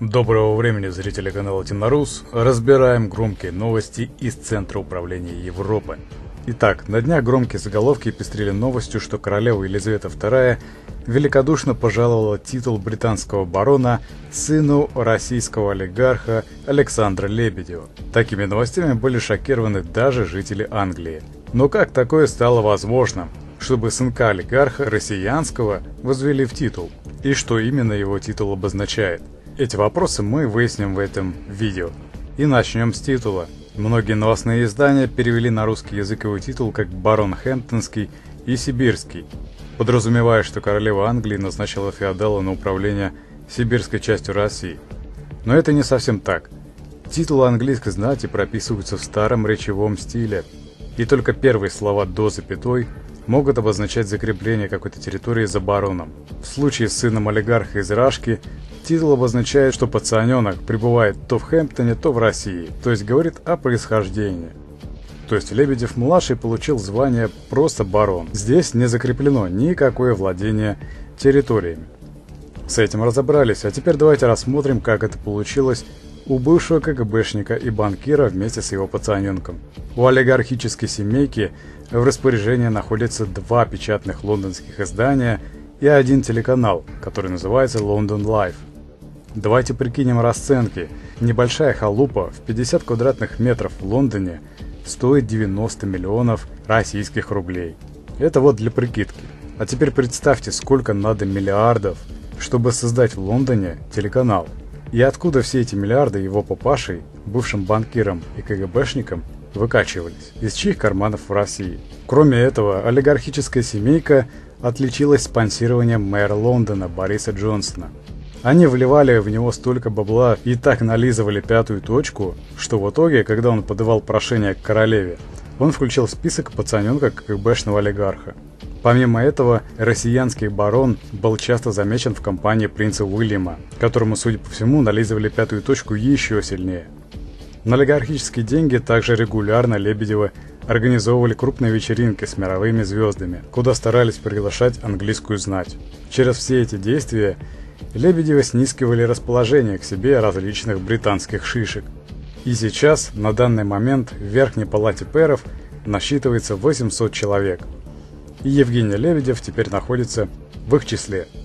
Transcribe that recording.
Доброго времени, зрители канала Темнорус. Разбираем громкие новости из Центра управления Европы. Итак, на днях громкие заголовки пестрили новостью, что королева Елизавета II великодушно пожаловала титул британского барона сыну российского олигарха Александра Лебедева. Такими новостями были шокированы даже жители Англии. Но как такое стало возможным, чтобы сынка олигарха россиянского возвели в титул? И что именно его титул обозначает? Эти вопросы мы выясним в этом видео. И начнем с титула. Многие новостные издания перевели на русский язык его титул как «Барон Хэмптонский» и «Сибирский», подразумевая, что королева Англии назначила феодала на управление сибирской частью России. Но это не совсем так. Титулы английской знати прописываются в старом речевом стиле, и только первые слова до запятой могут обозначать закрепление какой-то территории за бароном. В случае с сыном олигарха из Рашки Титул обозначает, что пацаненок пребывает то в Хэмптоне, то в России, то есть говорит о происхождении. То есть Лебедев-младший получил звание просто барон. Здесь не закреплено никакое владение территориями. С этим разобрались, а теперь давайте рассмотрим, как это получилось у бывшего КГБшника и банкира вместе с его пацаненком. У олигархической семейки в распоряжении находятся два печатных лондонских издания и один телеканал, который называется London Life. Давайте прикинем расценки. Небольшая халупа в 50 квадратных метров в Лондоне стоит 90 миллионов российских рублей. Это вот для прикидки. А теперь представьте, сколько надо миллиардов, чтобы создать в Лондоне телеканал. И откуда все эти миллиарды его папашей, бывшим банкиром и КГБшником, выкачивались? Из чьих карманов в России? Кроме этого, олигархическая семейка отличилась спонсированием мэра Лондона Бориса Джонсона – они вливали в него столько бабла и так нализывали пятую точку, что в итоге, когда он подавал прошение к королеве, он включил в список пацаненка КГБшного олигарха. Помимо этого, россиянский барон был часто замечен в компании принца Уильяма, которому, судя по всему, нализывали пятую точку еще сильнее. На олигархические деньги также регулярно Лебедевы организовывали крупные вечеринки с мировыми звездами, куда старались приглашать английскую знать. Через все эти действия Лебедевы снискивали расположение к себе различных британских шишек. И сейчас, на данный момент, в Верхней Палате пэров насчитывается 800 человек. И Евгений Лебедев теперь находится в их числе –